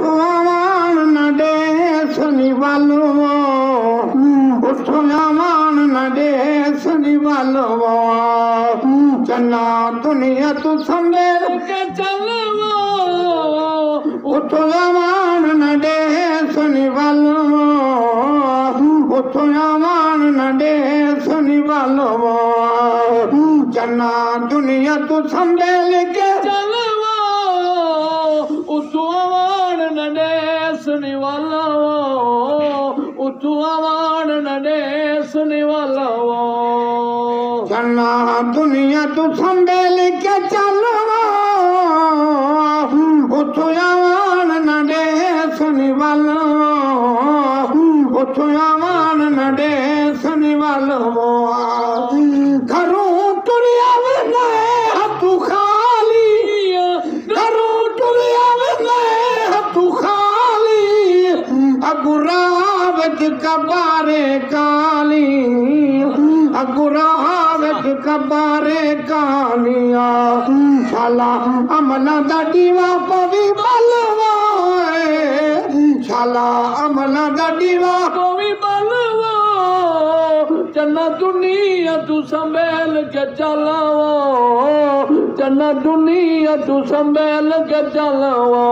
اٿو مانيسي ڀلو اٿ جمان نه ديسي ڀلو چنا دنيا ت سنڀالي چلو اٺ جوان نه ديسني وٺو جمان ڏي سني ڀلو چا دن تون سنڀالي چلو تون آوان نه ڏي سنا دنيا تون سنڊي لکي چلو پڇو آوان نڊي سنوا پڇو कबारे काली अगुरावत कबारे कालिया। शाला अमला दा दीवा पवी बलवा शाला अमला दा दीवा कोवी बलवो चन्ना दुनिया तू संभेल के चलावो चन्ना दुनिया तू संभेल के चलावो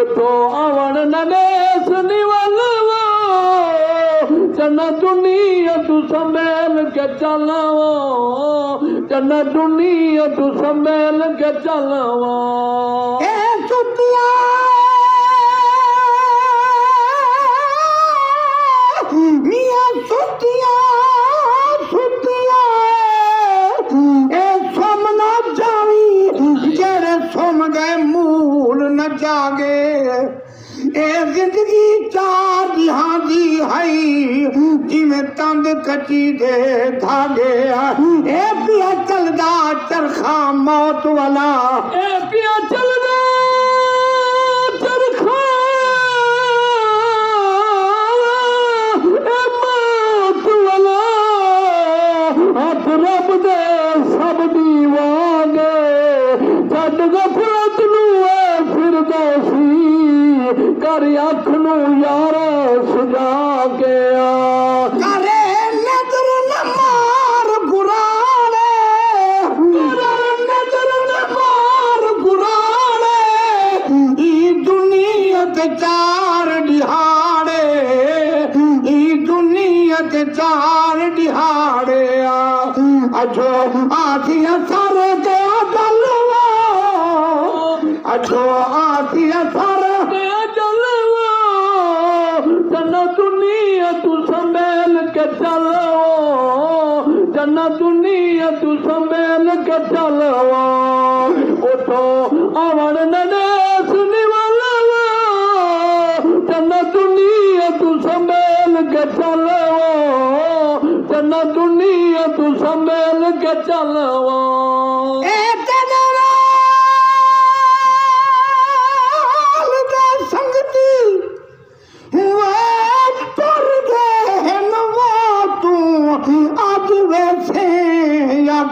उठो आवण ननेस निवलवो सम्मेल के चलावा जन्नत दुनिया तू सम्मेल के चलावा में त कची ਮੌਤ चरखा मौत वाला पिया کر ياري نچار براڻي تي چار ڏهاڙي ئي دنيت چار तूं समे कचो तुनी तूं समे कचां आवन नदेसी लुनी तूं समेल कचलो चङा दुनीअ तूं के चलो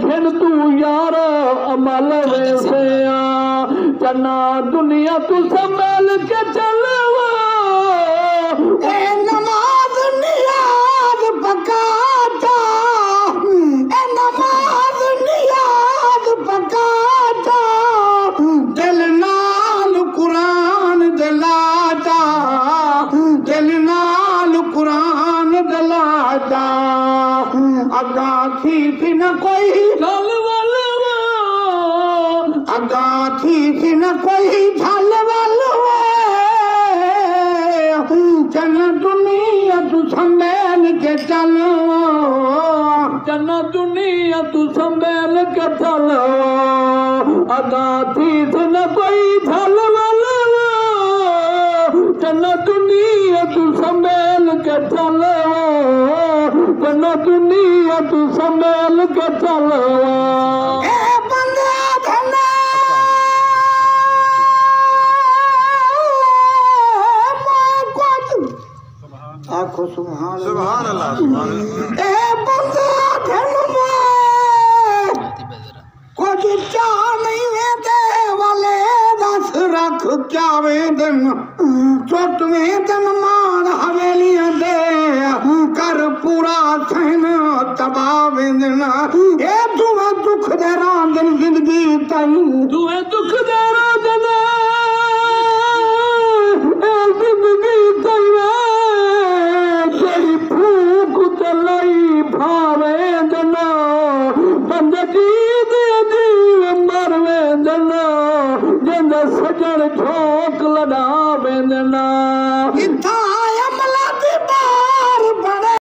तू यार अमल से चन्ना दुनिया तू संभाल के चलवा थी थी न कोई गल वालवा। अगा थी न कोई झल वालवा। चल दुनिया तू संभेल के चलो जन दुनिया तू संभेल के चलो अदा थी न कोई झल जन दुनिया तू संभेल के चलो जन दुनिया तू संभेल के चलो ए बंदे धन आखो सुभान सुभान अल्लाह सुभान अल्लाह। ए बंदे धन कुछ चाह नहीं वेंदे वाले दस रख क्या वेंदन चोट वेंदन मान पूरा थन तबाह वेंदन ए दुआ दुख दे रांदन जिंदगी ताईं दुए दुख दे जिंदगी तेरी फूक ते लई दे जिंद सजण इथा